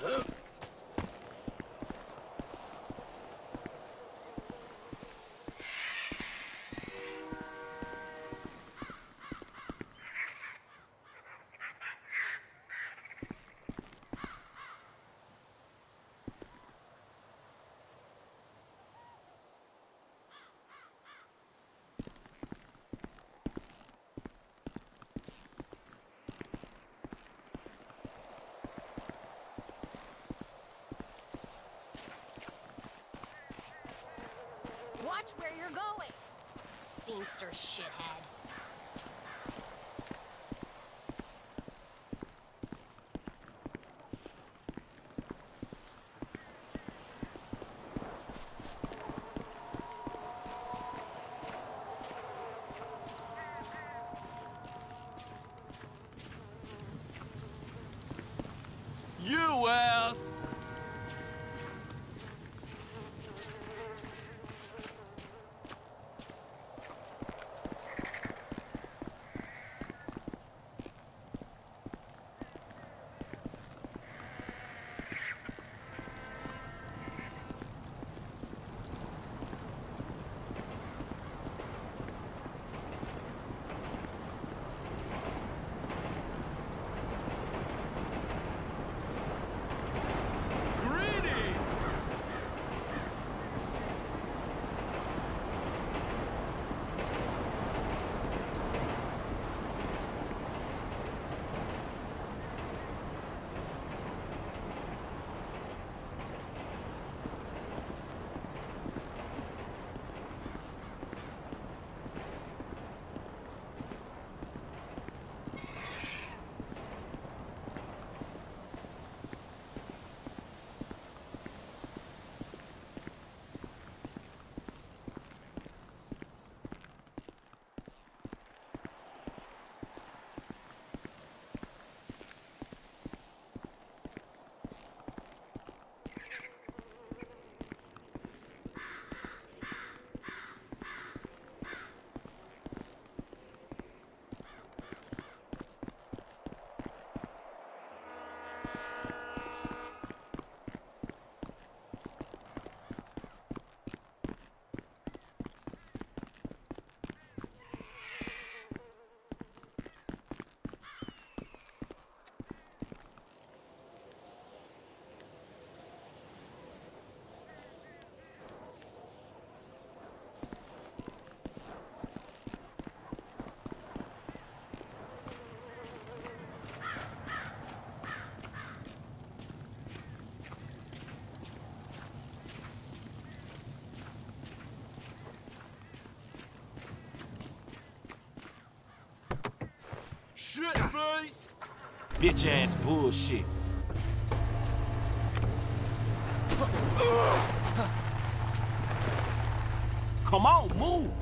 Huh? Watch where you're going. Scenester shithead. Ass! Shit face! Bitch ass bullshit. Come on, move.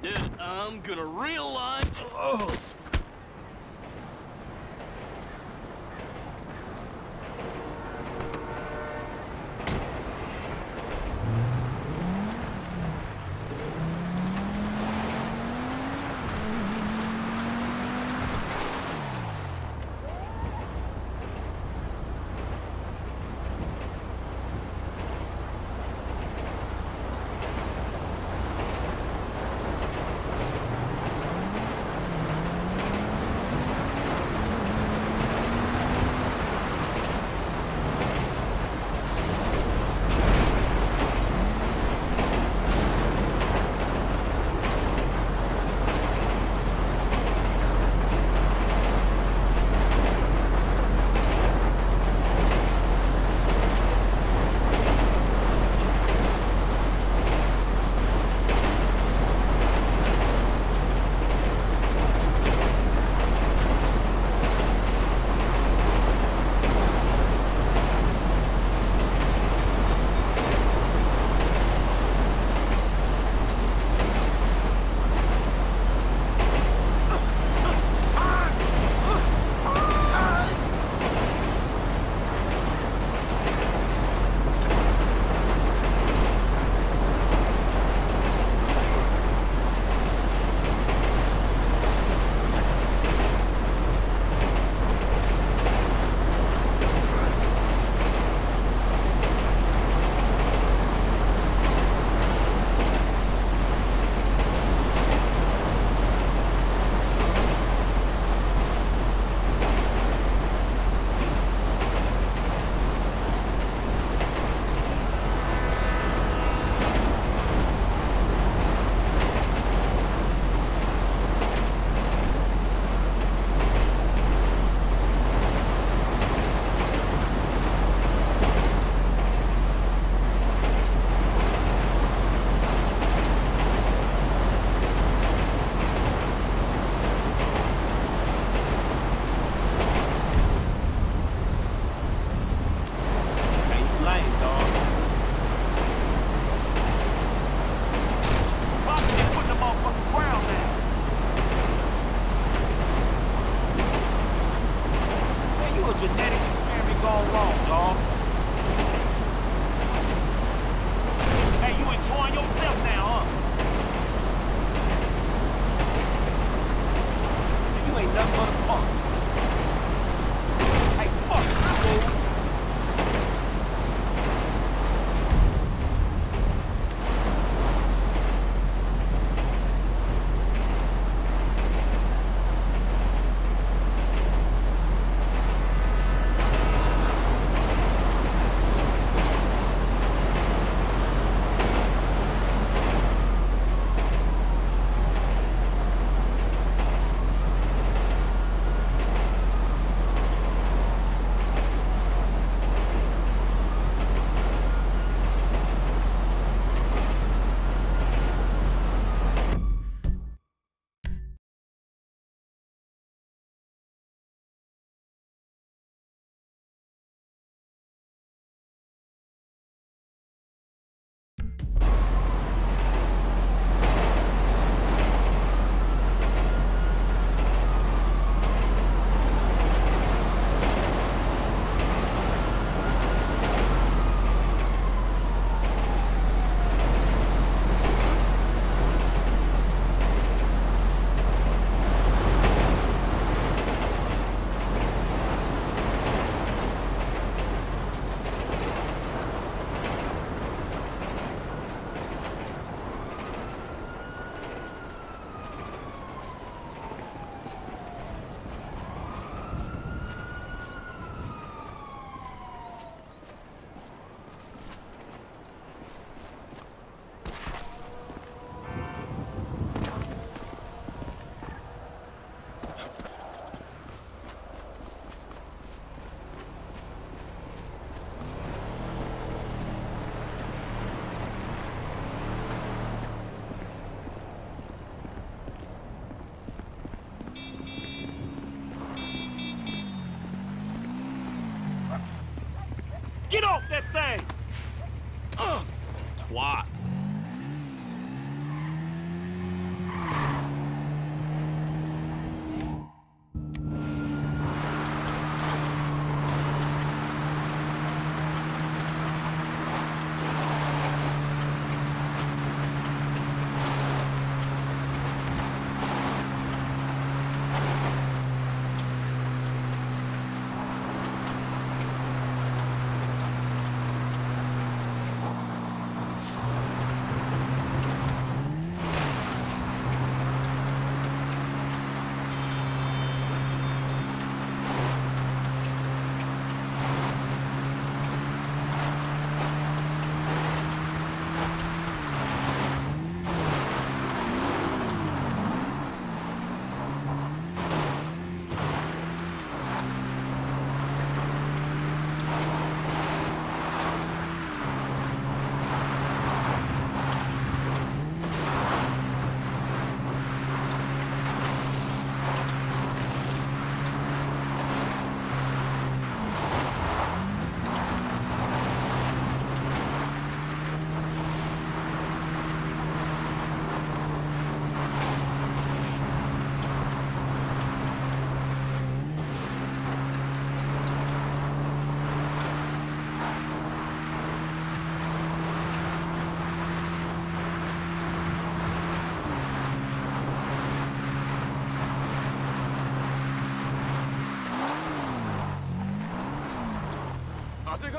Dude, I'm gonna realign. Дамбор off that thing! Uh, twat.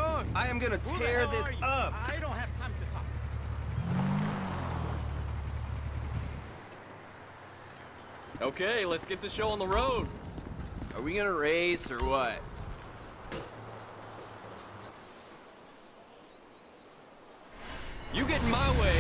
How's? I am gonna tear this up. I don't have time to talk. Okay, let's get the show on the road. Are we gonna race or what? You get in my way,